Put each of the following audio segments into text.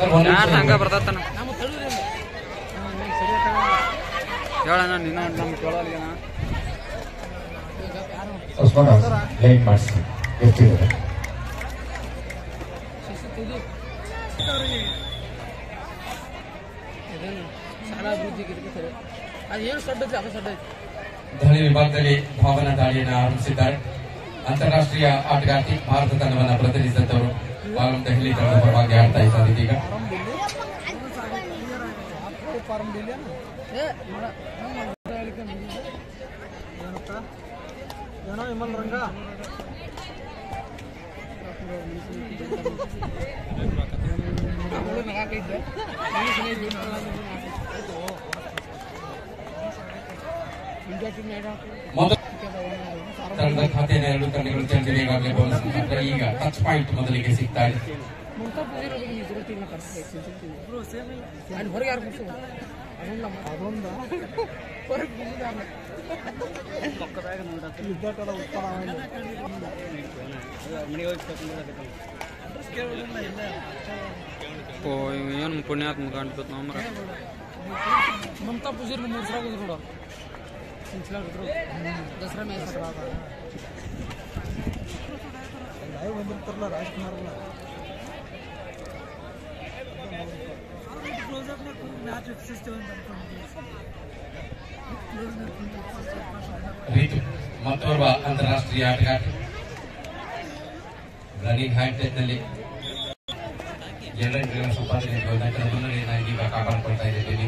ಹಂಗ ಬರ್ತತನ ಹೇಳಣ್ಣ ನಿನ್ನ ಮಾಡಿಸಿ ಎಷ್ಟಿದೆ ಅದು ಸಡ್ಡೈತಿ ಧನಿ ವಿಭಾಗದಲ್ಲಿ ಭಾವನಾ ದಾಳಿಯನ್ನು ಆರಂಭಿಸಿದ್ದಾರೆ. ಅಂತಾರಾಷ್ಟ್ರೀಯ ಆಟಗಾರ್ತಿ ಭಾರತ ತಂಡವನ್ನು ಪ್ರತಿನಿಧಿಸಿದವರು ಬಾಲಂ ದೆಹಲಿ ತಂಡದ ಪರವಾಗಿ ಆಡ್ತಾ ಇದ್ದಾರೆ ಇದೀಗ ಏ ನೋಡ ಏನಪ್ಪ ಏನೋ ವಿಮಲ್ ರಂಗ ಮೊದಲ ತಂಡದ ಖಾತೆಯ ಎರಡು ತಂಡಗಳು ಈಗಾಗಲೇ ಬೋನಸ್ ಮುಖಾಂತರ ಈಗ ಟಚ್ ಪಾಯಿಂಟ್ ಮೊದಲಿಗೆ ಸಿಗ್ತಾ ಇದೆ. ಅಲ್ಲಿ ಹೊರಗೆ ಯಾರು ಕೂರ್ಸು ಅದೊಂದ ಅದೊಂದ ನೋಡೋ ಇದ್ದಕ್ಕೆಲ್ಲ ಉತ್ತರ ಓ ಏನು ಪುಣ್ಯಾತ್ಮ ಕಾಣ್ತದ ನಮ್ರ ಮಮತಾ ಪೂಜಾರಿ ನಮ್ಮ ಹೆಸರಾಗ ಹೋದ್ರು ನೋಡು ಸಿನ್ಸ್ಲಾಗಿದ್ರು ದಸರಾ ಮ್ಯಾಚ್ ಲೈವ್ ಬಂದಿರ್ತಾರಲ್ಲ ರಾಜ್ಕುಮಾರ್ ರೀತು ಮತ್ತೋರ್ವ ಅಂತಾರಾಷ್ಟ್ರೀಯ ಆಟಗಾರ ರನ್ನಿಂಗ್ ಹ್ಯಾಂಡ್ ನಲ್ಲಿ ಎರಡೆಂಟು ರನ್ ಸಂಪಾದನೆ ಗೋಲ್ದಾಟದ ಮುನ್ನಡೆಯನ್ನು ಇದೀಗ ಕಾಪಾಡಿಕೊಳ್ತಾ ಇದೆ का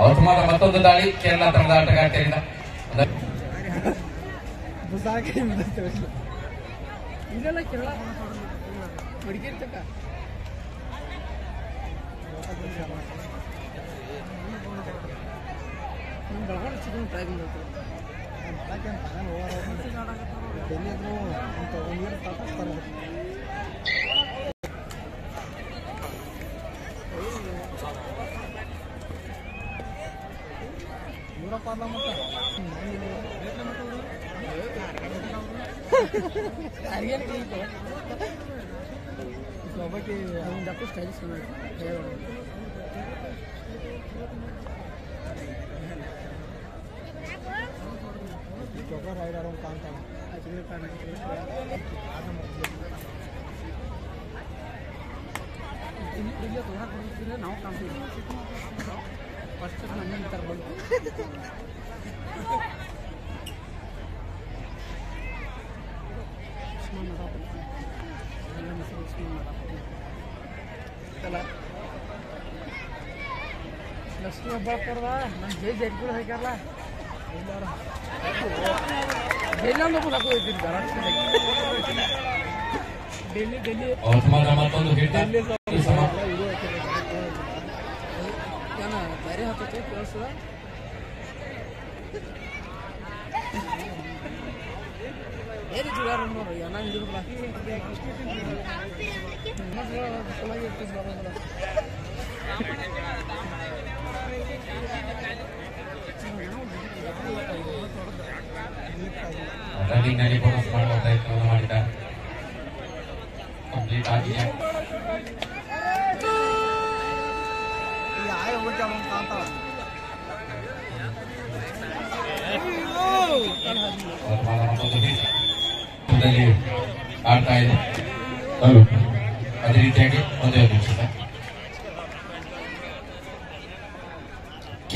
ಐತೆ ಮಾಡ ಮತ್ತೊಂದು ದಾಳಿ ಕೇರಳ ತಂಡದ ಬೆಳಗಾವಿ ಚಿಕನ್ ಟ್ರೈ ಮಾಡ್ತೀವಿ tenerlo junto a unir tapas para Berapa lama kah? ನೀರು ತಾಕಿಸ್ತಾರೆ ಯೂರೋಪ್ ಅಲ್ಲ ಮತ್ತೆ ಅರಿಯನ್ ಕಲಿತು ಒಬ್ಬಕ್ಕೆ ಒಂದು ದಪ್ಪ ಸ್ಟೈಲಿಶ್ ಮಾಡಿ ಜೋಗ ರೈಡರ್ ಅಂತ ಅಂತಾನೆ ಇಲ್ಲೇ ತೋರಕ್ಕೆ ಬರ್ತಿದ್ರೆ ನಾವು ಕಾಣ್ತೀವಿ ಫಸ್ಟ್ ನನ್ನ ತರ್ಬೋದು ಉಸ್ಮಾನ್ ನಡಾಪುರ ನನ್ನ ಹೆಸರು ಉಸ್ಮಾನ್ ನಡಾಪುರ ಅಲ್ಲ ಲಕ್ಷ್ಮೀ ಹೆಬ್ಬಾಳ್ಕರ್ದ ನನ್ನ ಜೈ ಜಡ್ಗಳು ಹಾಕ್ಯಾರಲ್ಲ ಎಲ್ಲಾರ ಜೈಲಂದ ಹಾಕೋ ಹೋಗ್ತೀನಿ ಡೆಲ್ಲಿ ಡೆಲ್ಲಿ ಅವತಮಾನ ಮತ್ತೊಂದು ಹಿಟ್ ಈ ಸಮ ಏನ ಬೇರೆ ಹತ್ತೈತೆ ಕೇಳಿಸ್ತದ ಏರಿ ಜುಗಾರ ನೋಡ್ರಿ ಏನ ಹಿಡಿದ್ರಲ್ಲ ಚೆನ್ನಾಗಿ ಇರ್ತಿದ್ ಬರೋದಿಲ್ಲ ರನ್ನಿಂಗ್ ನಲ್ಲಿ ಬೋನಸ್ ಮಾಡುವ ಪ್ರಯತ್ನವನ್ನು ಮಾಡಿದ್ದಾರೆ ಕಂಪ್ಲೀಟ್ ಆಗಿದೆ ಈ ಆಯ ಹೋಗಿ ಅವನು ಕಾಂತಾಳ ಅವತಮಾನ ಮತ್ತೊಂದು ಹಿಟ್ ದಲ್ಲಿ ಆಡ್ತಾ ಇದೆ ಹಲೋ ಅದೇ ರೀತಿಯಾಗಿ ಒಂದೇ ಒಂದು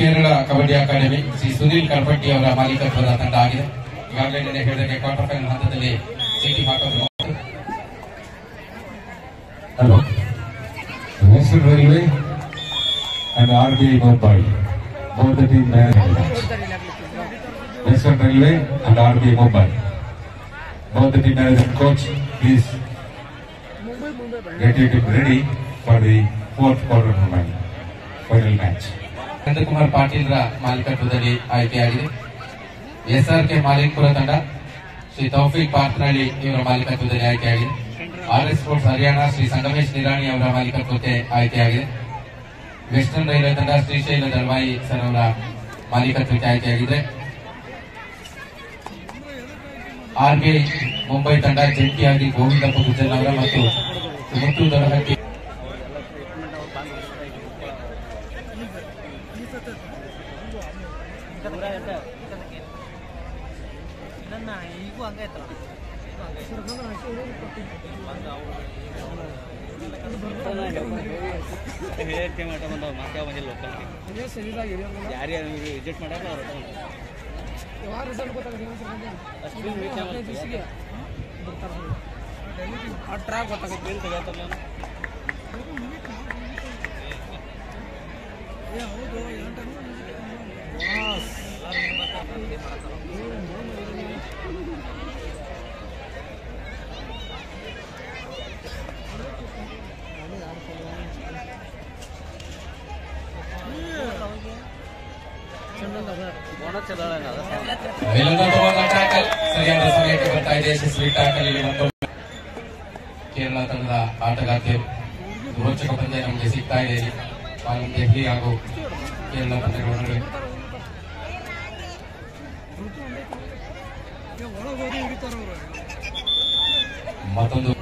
ಕೇರಳ ಕಬಡ್ಡಿ ಅಕಾಡೆಮಿ ಶ್ರೀ ಸುನೀಲ್ ಕರ್ಪಟ್ಟಿ ಅವರ ಮಾಲೀಕತ್ವದ ತಂಡ ಆಗಿದೆ ಈಗಾಗಲೇ ನಿನ್ನೆ ಹೇಳಿದಂಗೆ ಕ್ವಾರ್ಟರ್ ಫೈನಲ್ ಹಂತದಲ್ಲಿ ಚೀಟಿ ಹಾಕೋದು Hello. Mr. Railway and RBI Mumbai. Both the team managers. ನೋಡ್ತಾರೆ ಇಲ್ಲಿ ಆಗ್ಲಿಕ್ಕೆ Western Railway and RB Mumbai. Both the team manager and coach, please get your team ready for the fourth quarter final, final match. Chandrakumar ಪಾಟೀಲ್ರ ಮಾಲೀಕತ್ವದಲ್ಲಿ ಆಯ್ಕೆಯಾಗಿದೆ. SRK ಮಾಲಿಕ್ಪುರ ತಂಡ ಶ್ರೀ ತೌಫಿಕ್ ಪಾರ್ಕ್ನಳ್ಳಿ ಇವರ ಮಾಲೀಕತ್ವದಲ್ಲಿ ಆಯ್ಕೆಯಾಗಿದೆ. R S sports Haryana Shri Sangamesh Nirani ಅವರ ಮಾಲೀಕತ್ವಕ್ಕೆ ಆಯ್ಕೆಯಾಗಿದೆ. Western railway ತಂಡ ಶ್ರೀಶೈಲ ದಳವಾಯಿ ಸರ್ ಅವರ ಮಾಲೀಕತ್ವಕ್ಕೆ ಆಯ್ಕೆಯಾಗಿದೆ. ಆರ್ಬಿಐ ಮುಂಬೈ ತಂಡ ಜಂಟಿಯಾಗಿ ಗೋವಿಂದಪ್ಪ ಗುಜ್ಜಲ್ ಅವರ ಮತ್ತು ಮುತ್ತು ದೊಡಹಟ್ಟಿ ಈಗೂ ಹಂಗೆ ಐತಲ್ಲ ಹೇಳ್ತೇವೆ ಮಟ ಬಂದವ ಮತ್ತೆ ಬಂದಿಲ್ಲ ಲೋಕಲ್ ಇದೇ ಸರಿಯಾಗಿ ಇರೋದಿಲ್ಲ. ಯಾರು ವಿಸಿಟ್ ಮಾಡಲ್ಲ ಅವ್ರು ಯಾವಾಗ ರಿಸಲ್ಟ್ ಗೊತ್ತಾಗುತ್ತೆ ಇನ್ನೊಂದ್ ಸ್ವಲ್ಪ ದಿನ. ಅಷ್ಟು ಇದು wait ಹದಿನೈದು ದಿವ್ಸಿಗೆ ಬಿಡ್ತಾರೆ ಅವ್ರು. ಆ ಟ್ರ್ಯಾಕ್ ಗೊತ್ತಾಗುತ್ತೆ ಏನು ತೆಗಿಯತ್ತಲ್ಲ ಚೆನ್ನಲ್ಲ ಟ್ಯಾಕಲ್ ಸರಿಯಾದ ಸಮಯಕ್ಕೆ ಬರ್ತಾ ಇದೆ ಯಶಸ್ವಿ ಇಲ್ಲಿ ಕೇರಳ ತಂಡದ ಆಟಗಾರ್ತಿಯರು ರೋಚಕ ಪಂದ್ಯ ನಮಗೆ ಸಿಗ್ತಾ ಇದೆ ಇಲ್ಲಿ ಪಾಲಂ ದೆಹಲಿ ಹಾಗೂ ಕೇರಳ ತಂಡಗಳ ನಡುವೆ ಒಳಗೆ ಹೋಗಿ ಹಿಡಿತಾರ ಅವರು ಮತ್ತೊಂದು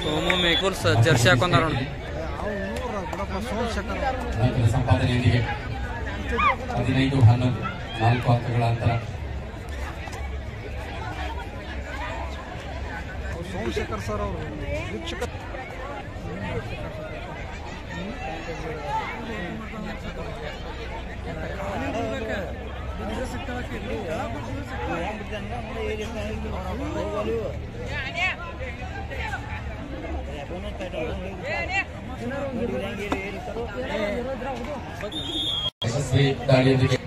ಸೋಮು ಮೇಕೂರ್ ಜರ್ಸಿ ಹಾಕೊಂಡಾರ ನೋಡಿ. ನಂತರ ಸಂಪಾದನೆಯೊಂದಿಗೆ ಹದಿನೈದು ಹನ್ನೊಂದು ನಾಲ್ಕು ಅಂಕಗಳ ಅಂತರ. ಸೋಮಶೇಖರ್ ಸರ್ ಅವರು ವೀಕ್ಷಕ ಯಶಸ್ವಿ ದಾಳಿಯೊಂದಿಗೆ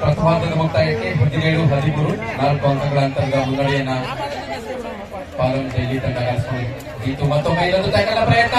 ಪ್ರಥಮಾರ್ಧದ ಮುಕ್ತಾಯಕ್ಕೆ ಹದಿನೇಳು ಹದಿಮೂರು ನಾಲ್ಕು ಅಂಕಗಳ ಅಂತರದ ಮುನ್ನಡೆಯನ್ನ ಪಾಲಂ ಡೆಲ್ಲಿ ತಂಡ ಗಳಿಸಿಕೊಂಡಿದೆ ಜೀತು ಮತ್ತೊಮ್ಮೆ ಇಲ್ಲೊಂದು ಟ್ಯಾಕಲ್ನ ಪ್ರಯತ್ನ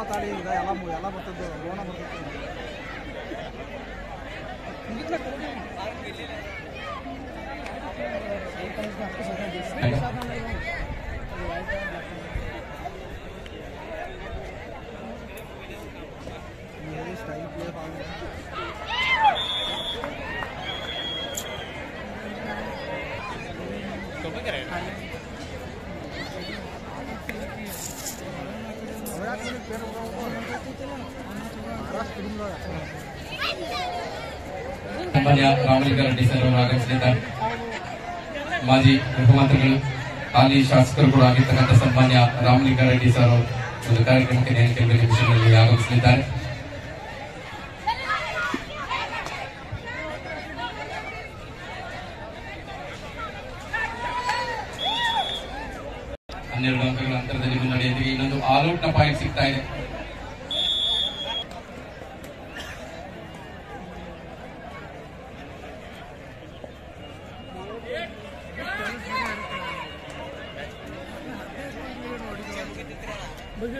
ಕಡೆಗೆ ಒಂಬತ್ತು ಆಡಿ ಈಗ ಎಲ್ಲ ಮು- ಎಲ್ಲ ಬರ್ತದ್ದು ಲೋಣ ಬರ್ತದ್ದು ಮುಗಿತ್ಲ ಕೊಡಿ. ನೀವು ಸ್ಟೈಲ್ ಪ್ಲೇ ಮಾಡಿ ರೆಡ್ಡಿ ಸರ್ ಅವರು ಆಗಮಿಸಲಿದ್ದಾರೆ ಮಾಜಿ ಮುಖ್ಯಮಂತ್ರಿಗಳು, ಹಾಲಿ ಶಾಸಕರು ಕೂಡ ಆಗಿರ್ತಕ್ಕಂಥ ಸನ್ಮಾನ್ಯ ರಾಮಲಿಂಗಾರೆಡ್ಡಿ ಸರ್ ಅವರು ಒಂದು ಕಾರ್ಯಕ್ರಮಕ್ಕೆ ನೇರ ವಿಷಯದಲ್ಲಿ ಆಗಮಿಸಲಿದ್ದಾರೆ. ಹನ್ನೆರಡು ಅಂಕಗಳ ಅಂತರದಲ್ಲಿ ಮುನ್ನಡೆಯೊಂದಿಗೆ ಇನ್ನೊಂದು ಆಲ್ ಔಟ್ನ ಪಾಯಿಂಟ್ ಸಿಗ್ತಾ ಇದೆ. ಮುಂಬೈ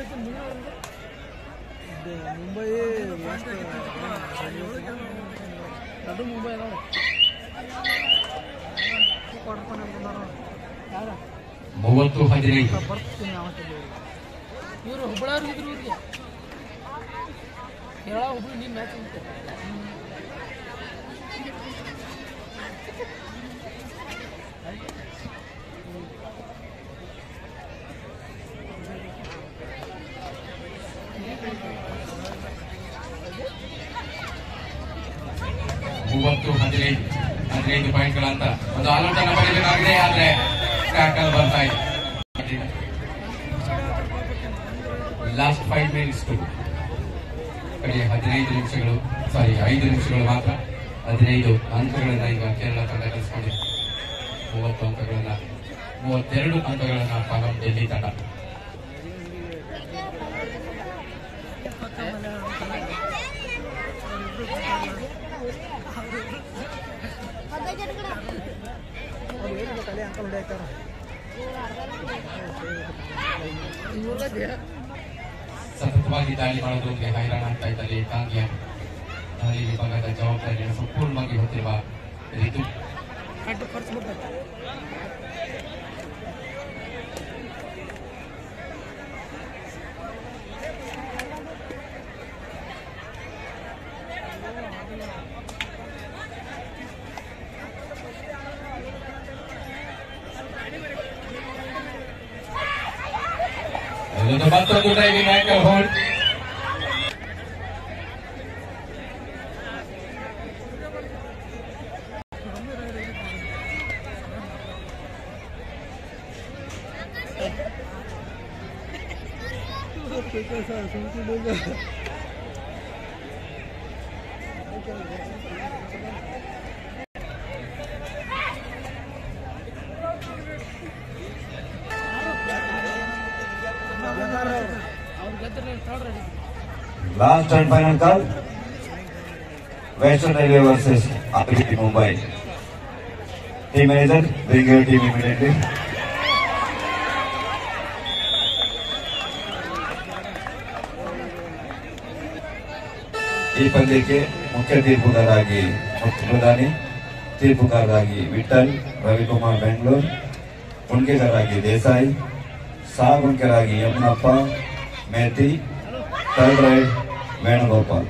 ಅದು ಮುಂಬೈ ಮೂವತ್ತು ಹದಿನೈದು ಇವರು ಹುಬ್ಬಳ್ಳಿಯವ್ರು ಇದ್ರು ಇವ್ರಿಗೆ. ಕೇರಳ ಹುಬ್ಬಳ್ಳಿ ನಿಮ್ಮ ಮ್ಯಾಚ್ ಉಂಟು ಮೂವತ್ತು ಹದಿನೈದು ಹದಿನೈದು ಪಾಯಿಂಟ್ಗಳ ಅಂತ. ಒಂದು ಆಲೋಚನೆ ಅನ್ನು ಪಡೆಯಬೇಕಾಗಿದೆ ಆದ್ರೆ ಟ್ಯಾಕಲ್ ಬರ್ತಾ ಇದೆ. ಲಾಸ್ಟ್ ಫೈವ್ ಮಿನಿಟ್ಸ್ ಕಡೆಯ ಹದಿನೈದು ನಿಮಿಷಗಳು ಸಾರಿ ಐದು ನಿಮಿಷಗಳು ಮಾತ್ರ. ಹದಿನೈದು ಅಂಕಗಳನ್ನ ಈಗ ಕೇರಳ ತಂಡ ಕಲಿಸ್ಕೊಂಡಿದೆ ಮೂವತ್ತು ಅಂಕಗಳನ್ನ, ಮೂವತ್ತೆರಡು ಅಂಕಗಳನ್ನ ಪಾಲಂ ಡೆಲ್ಲಿ ತಂಡ. सहभागिताने बाळगून हैराण आणता येतले टांग्या ठाणे विभागाच्या जबाबदारीने संपूर्ण मागे होते बा ऋतू खर्च মাত্র দুটাই বিনায়কের vote Thank you. Last and final call. Western Railway versus RBC Mumbai. Team manager, bring your team immediately. ಈ ಪಂದ್ಯಕ್ಕೆ ಮುಖ್ಯ ತೀರ್ಪುಗಾರರಾಗಿ ಮುಖ್ಯ ಪ್ರಧಾನಿ ತೀರ್ಪುಗಾರರಾಗಿ ವಿಠಲ್ ರವಿಕುಮಾರ್ ಬೆಂಗಳೂರು ಗುಣಿಕೆಗಾರರಾಗಿ ದೇಸಾಯಿ ಸಹಗುಣಿಕೆರಾಗಿ ಯಮನಪ್ಪ मैथी थर्ड राइड वेणुगोपाल